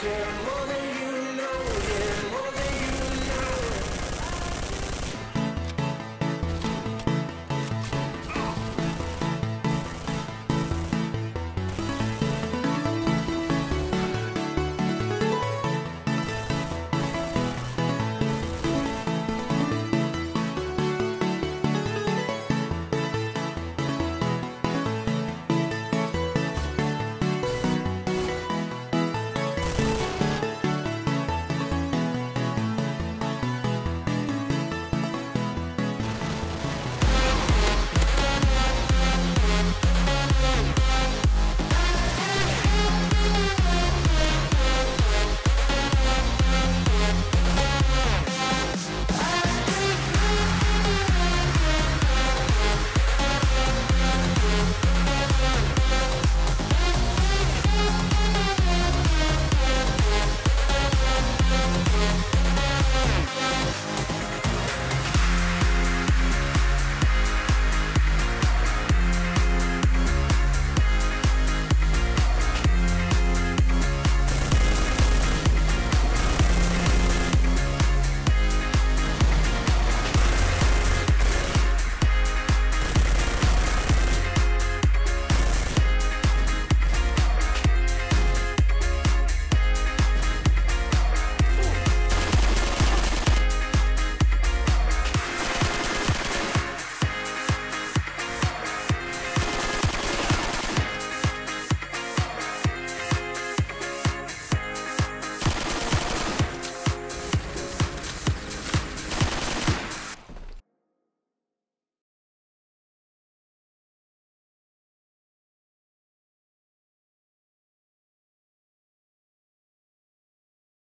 Yeah.